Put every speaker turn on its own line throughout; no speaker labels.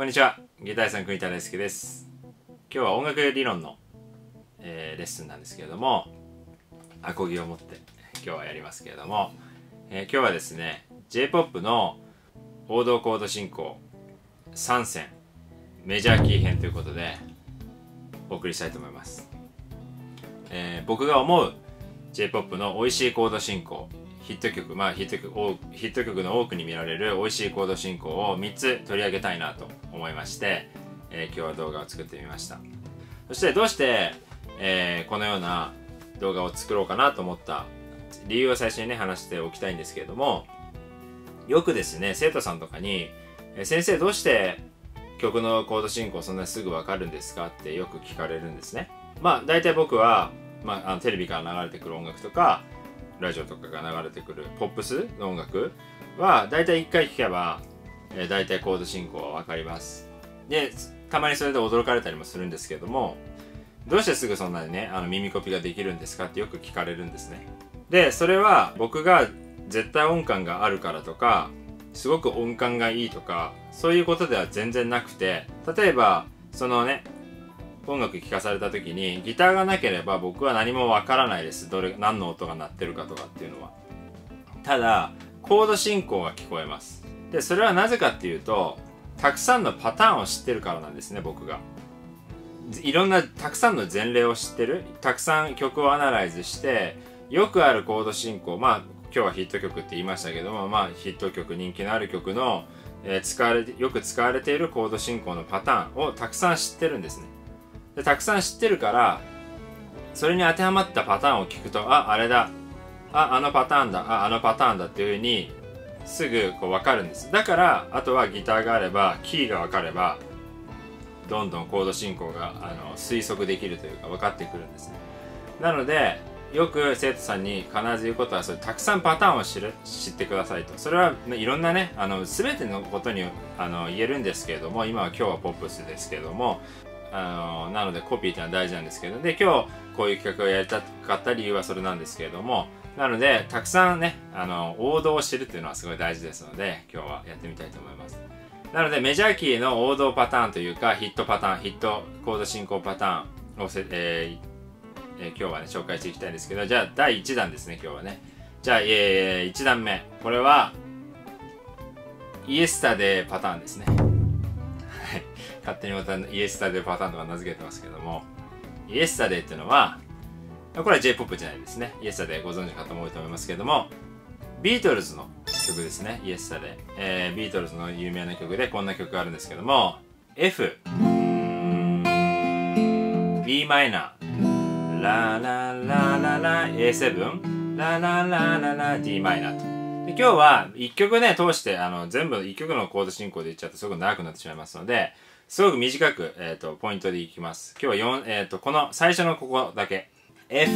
こんにちは。ギターさん国田大輔です。今日は音楽理論の、えー、レッスンなんですけれどもアコギを持って今日はやりますけれども、えー、今日はですね J-POP の王道コード進行3選メジャーキー編ということでお送りしたいと思います、えー、僕が思う J-POP の美味しいコード進行ヒット曲、まあヒット曲、ヒット曲の多くに見られる美味しいコード進行を3つ取り上げたいなと思いまして、えー、今日は動画を作ってみました。そしてどうして、えー、このような動画を作ろうかなと思った理由を最初にね、話しておきたいんですけれども、よくですね、生徒さんとかに、え先生どうして曲のコード進行そんなにすぐわかるんですか？ってよく聞かれるんですね。まあ大体僕は、まあ、あのテレビから流れてくる音楽とかラジオとかが流れてくるポップスの音楽は大体1回聴けば、えー、大体コード進行は分かります。でたまにそれで驚かれたりもするんですけどもどうしてすぐそんなにねあの耳コピができるんですかってよく聞かれるんですね。でそれは僕が絶対音感があるからとかすごく音感がいいとかそういうことでは全然なくて例えばそのね音楽聴かされた時にギターがなければ僕は何もわからないです。どれ何の音が鳴ってるかとかっていうのは。ただコード進行が聞こえます。でそれはなぜかっていうとたくさんのパターンを知ってるからなんですね僕が。いろんなたくさんの前例を知ってる。たくさん曲をアナライズしてよくあるコード進行まあ今日はヒット曲って言いましたけどもまあヒット曲人気のある曲の、えー、使われよく使われているコード進行のパターンをたくさん知ってるんですね。でたくさん知ってるからそれに当てはまったパターンを聞くとああれだ。ああのパターンだ。ああのパターンだっていうふうにすぐこう分かるんです。だからあとはギターがあればキーが分かればどんどんコード進行があの推測できるというか分かってくるんですね。なのでよく生徒さんに必ず言うことはそれたくさんパターンを知る知ってくださいと。それはいろんなねあの全てのことにあの言えるんですけれども今は今日はポップスですけれどもあのなのでコピーっていうのは大事なんですけどで今日こういう企画をやりたかった理由はそれなんですけれどもなのでたくさんねあの王道を知るっていうのはすごい大事ですので今日はやってみたいと思います。なのでメジャーキーの王道パターンというかヒットパターンヒットコード進行パターンをせ、えーえー、今日はね紹介していきたいんですけどじゃあ第1弾ですね今日はね。じゃあ、えー、1段目。これはイエスタデーパターンですね。勝手にまたイエスタデーパターンとか名付けてますけども、イエスタデーっていうのは、これは J-POP じゃないですね。イエスタデーご存知の方も多いと思いますけども、ビートルズの曲ですね。イエスタデー。えー、ビートルズの有名な曲でこんな曲があるんですけども、F、b マイナー、ラララララ A7、ラララララ d マイナーと。で今日は1曲ね、通してあの全部1曲のコード進行でいっちゃうとすごく長くなってしまいますので、すごく短く、え、ー、と、ポイントでいきます。今日は4、えっ、ー、と、この最初のここだけ。F、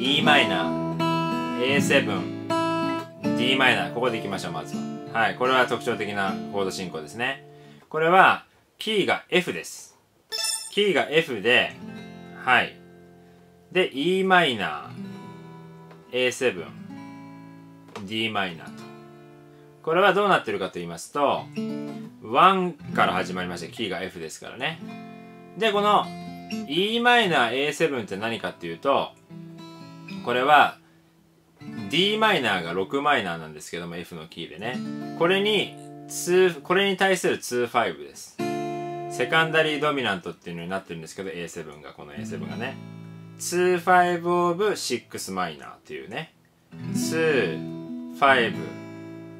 E マイナー、A7、D マイナー。ここでいきましょう、まずは。はい。これは特徴的なコード進行ですね。これは、キーが F です。キーが F で、はい。で、E マイナー、A7、D マイナーと。これはどうなってるかと言いますと、1から始まりまして、キーが F ですからね。で、この e マイナー A7 って何かっていうと、これは d マイナーが6マイナーなんですけども F のキーでね。これに、これに対する2-5です。セカンダリードミナントっていうのになってるんですけど A7 が、この A7 がね。2-5 of 6マイナーっていうね。2、5、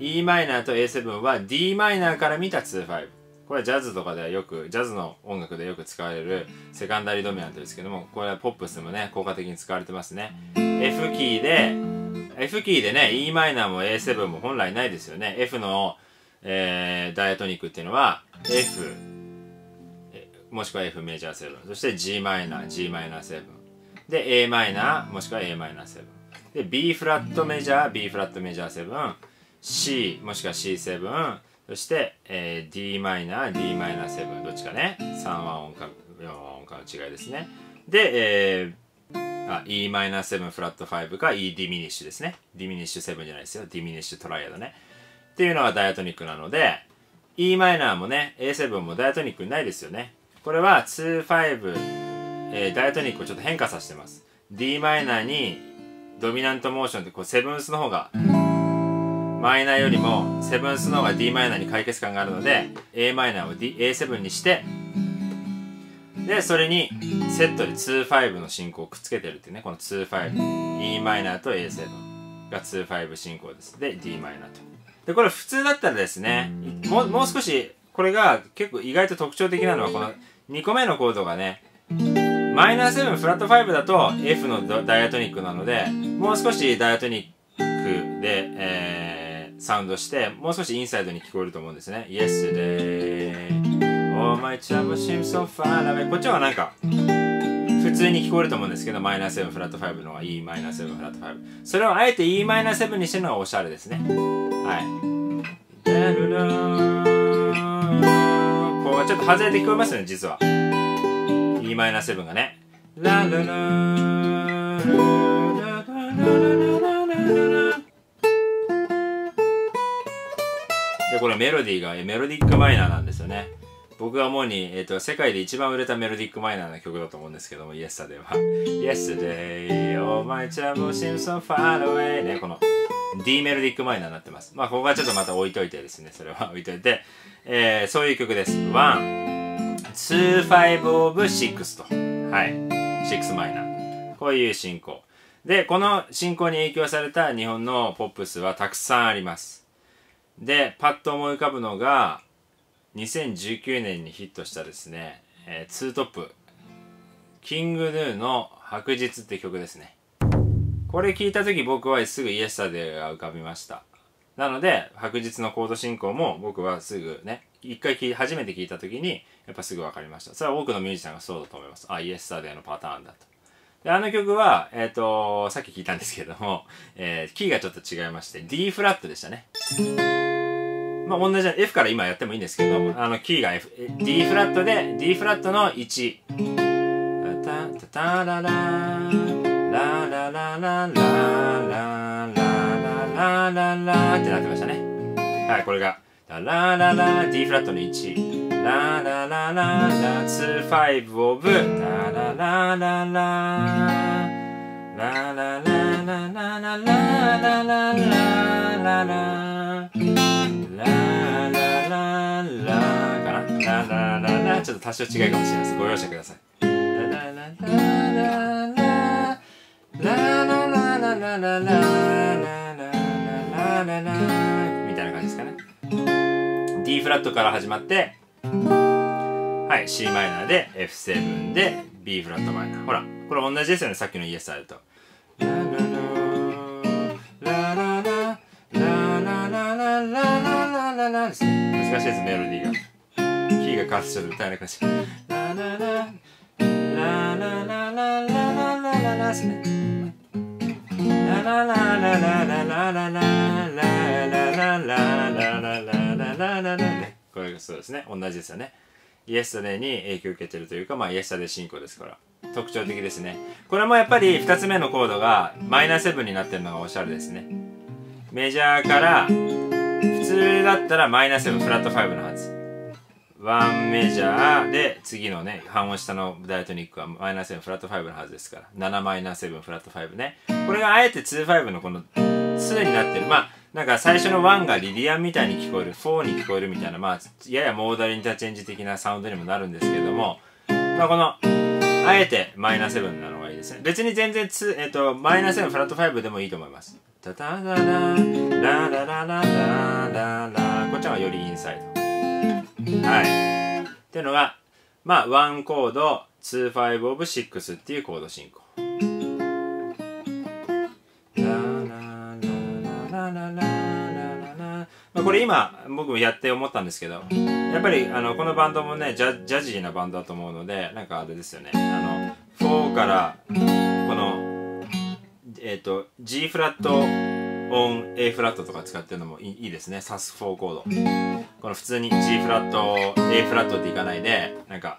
e マイナーと A7 は d マイナーから見た2-5これはジャズとかではよくジャズの音楽でよく使われるセカンダリードミナントですけどもこれはポップスでもね効果的に使われてますね F キーで F キーでね e マイナーも A7 も本来ないですよね F の、えー、ダイアトニックっていうのは F もしくは F メジャー7そして g マイナー g マイナー7で a マイナーもしくは a マイナー7で B フラットメジャー B フラットメジャー7 C もしくは C7 そして、えー、d マイナー d マイナー7どっちかね。3和音か4和音かの違いですね。で、えー、あ e マイナー7フラット5か e ディミニッシュですね。ディミニッシュ7じゃないですよ。ディミニッシュトライアドね。っていうのがダイアトニックなので E マイナーもね A7 もダイアトニックないですよね。これは25、えー、ダイアトニックをちょっと変化させてます。D マイナーにドミナントモーションってこうセブンスの方がマイナーよりもセブンスの方が d マイナーに解決感があるので a マイナーを、D、A7 にしてでそれにセットで25の進行をくっつけてるっていうねこの25 e マイナーと A7 が25進行です。で d マイナーと。でこれ普通だったらですねもうもう少しこれが結構意外と特徴的なのはこの2個目のコードがねマイナー7フラット5だと F のダイアトニックなのでもう少しダイアトニックで、えーサウンドしてもう少しインサイドに聞こえると思うんですね。Yesterday Oh my trouble seems so far away こっちはなんか普通に聞こえると思うんですけどマイナー7フラット5の方が E マイナー7フラット5それをあえて E マイナー7にしてるのがおしゃれですね。はい。こうちょっと外れて聞こえますね実は。E マイナー7がねラララで、これメロディーがメロディックマイナーなんですよね。僕が思うに、えっ、ー、と、世界で一番売れたメロディックマイナーな曲だと思うんですけども、Yesterday は。Yesterday, oh my trouble seems so far away ね、この D メロディックマイナーになってます。まあ、ここはちょっとまた置いといてですね、それは置いといて、えー、そういう曲です。1、2、5 of 6と。はい。6マイナー。こういう進行。で、この進行に影響された日本のポップスはたくさんあります。でパッと思い浮かぶのが2019年にヒットしたですね、えー、ツートップキングヌーの白日って曲ですねこれ聞いた時僕はすぐイエスタデーが浮かびましたなので白日のコード進行も僕はすぐね一回聞初めて聞いた時にやっぱすぐ分かりました。それは多くのミュージシャンがそうだと思います。あイエスタデーのパターンだと。であの曲は、えっ、ー、とさっき聞いたんですけども、えー、キーがちょっと違いまして D フラットでしたね。まあ同じ F から今やってもいいんですけども、あのキーが F、D フラットで D フラットの1。タタタラララララララララララってなってましたね。はい、これがララララ D フラットの1。ラララララ2、5 of ラララララララララララララララララララちょっと多少違いかもしれないですご容赦くださいララララララララララララララットから始まってはい C マイナーで F7 で B フラットマイナー。ほらこれ同じですよねさっきのイエスあると。ララララララララララララララですね難しいですメロディーがキーが変わってちょっと歌えない感じララララララララララララですねラララララララララララララララララララねこれそうですね。同じですよね。イエスタデーに影響を受けてるというかまあイエスタデー進行ですから。特徴的ですね。これもやっぱり2つ目のコードがマイナー7になってるのがおしゃれですね。メジャーから普通だったらマイナー7フラット5のはず。1メジャーで次のね半音下のダイアトニックはマイナー7フラット5のはずですから。7マイナー7フラット5ね。これがあえて25のこの2になってる。まあなんか最初の1がリリアンみたいに聞こえる4に聞こえるみたいなまあややモーダルインターチェンジ的なサウンドにもなるんですけれどもまあこのあえてマイナー7なのがいいですね別に全然2、えっと、マイナー7フラット5でもいいと思いますタタラララララララララこっちはよりインサイドはい。っていうのが、まあ、1コード、2、5 of 6っていうコード進行。今僕もやって思ったんですけどやっぱりあのこのバンドもねジャジャジーなバンドだと思うのでなんかあれですよね。あの4からこのえっ、ー、と G フラットオン A フラットとか使ってるのもいいですね。サス4コード。この普通に G フラット A フラットっていかないでなんか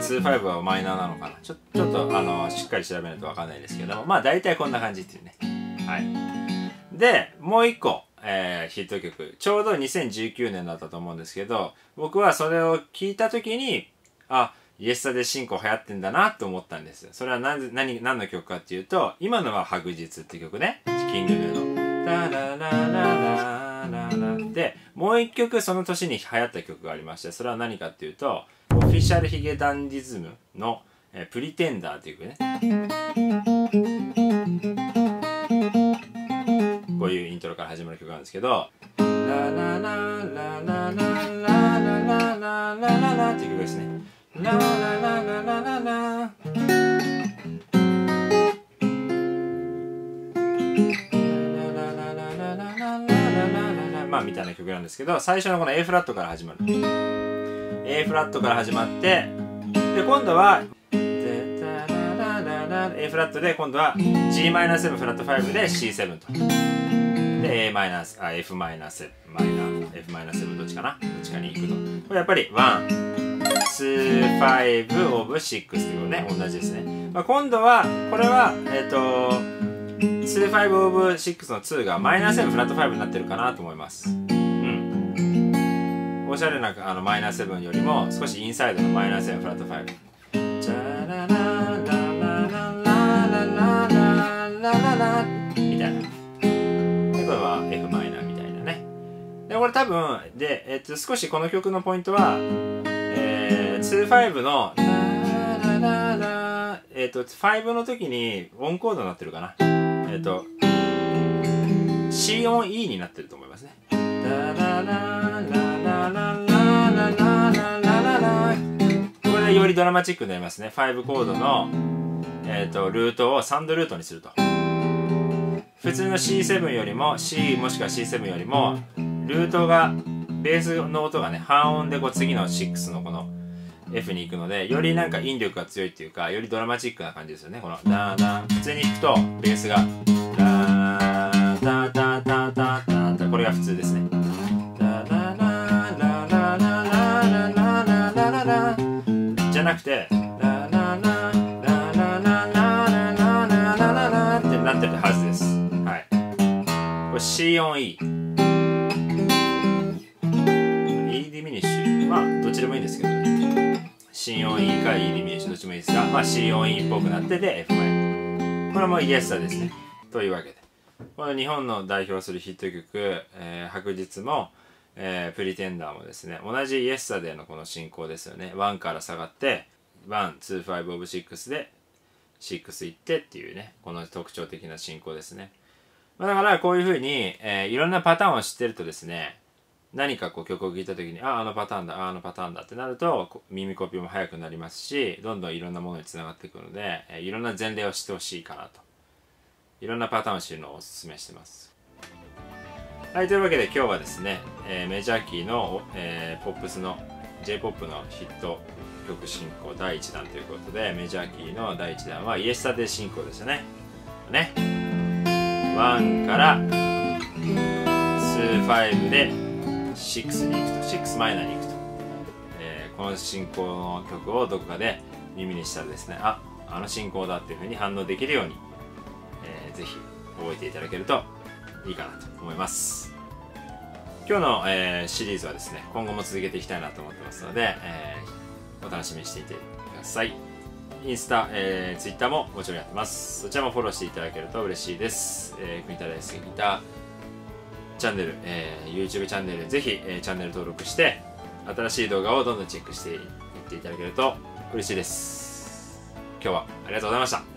25はマイナーなのかなちょちょっとあのしっかり調べないとわかんないですけどもまあ大体こんな感じっていうねはいでもう一個えー、ヒット曲ちょうど2019年だったと思うんですけど僕はそれを聞いた時にあイエスタで進行流行ってんだなと思ったんですそれは何何何の曲かっていうと今のは「白日」って曲ねキングヌーの「ラララララララ」もう一曲その年に流行った曲がありましてそれは何かっていうとオフィシャルヒゲダンディズムの「えー、プリテンダー」っていう曲ね。こういうイントロから始まる曲なんですけど「ラララララララララララララ」っていう曲ですねラララララララまあみたいな曲なんですけど最初のこの A フラットから始まる。A フラットから始まってで今度は A フラットで今度は g マイナー7フラット5で C7 と。で A マイナーあ F マイナー7マイナー F マイナー7どっちかな？どっちかに行くとこれやっぱり1 2、5 of 6っていうね、同じですね。まあ、今度は、これは、えっ、ー、と、スで5オブ6の2がマイナス7フラット5になってるかなと思います。うん。おしゃれなあのマイナス7よりも少しインサイドのマイナス7フラット5。みたいな。で、これは F マイナーみたいなね。で、これ多分、で、えっと、少しこの曲のポイントは、えー、2-5の、えっと、5の時にオンコードになってるかな。えっ、と C 音 E になってると思いますね。これでよりドラマチックになりますね。5コードの、えっと、とルートをサンドルートにすると。普通の C7 よりも C もしくは C7 よりもルートがベースの音がね半音でこう次の6のこの F に行くのでよりなんか引力が強いっていうかよりドラマチックな感じですよねこのダーダー普通に弾くとベースがダーダーダーダーダーダーこれが普通ですね。じゃなくてってなってるはずですはいこれ C 音 E E ディミニッシュまあどっちでもいいんですけどね C on E か E ディミニッシュどっちもいいですが、まあ、C 音 E っぽくなってで F マイナこれもイエスタですね。というわけで。この日本の代表するヒット曲「えー、白日も」えー、プリテンダーもですね同じイエスタデーのこの進行ですよね。1から下がって125 of 6で6いってっていうねこの特徴的な進行ですね、まあ、だからこういうふうに、えー、いろんなパターンを知ってるとですね何かこう曲を聴いた時にあああのパターンだああのパターンだってなると耳コピーも速くなりますしどんどんいろんなものにつながっていくので、いろんな前例を知ってほしいかなと。いろんなパターンを知るのをおすすめしてます。はいというわけで今日はですね、えー、メジャーキーの、えー、ポップスの J-POP のヒット曲進行第1弾ということでメジャーキーの第1弾はイエスタデー進行ですよね。ね。1から2、5で6に行くと6マイナーに行くと、えー、この進行の曲をどこかで耳にしたらですねああの進行だっていうふうに反応できるように、えー、ぜひ覚えていただけるといいかなと思います。今日の、えー、シリーズはですね今後も続けていきたいなと思ってますので、えー、お楽しみにしていてください。インスタ、えー、ツイッターももちろんやってます。そちらもフォローしていただけると嬉しいです、えー、国田大好きギターチャンネル、えー、YouTube チャンネルぜひ、えー、チャンネル登録して新しい動画をどんどんチェックしていっていただけると嬉しいです。今日はありがとうございました。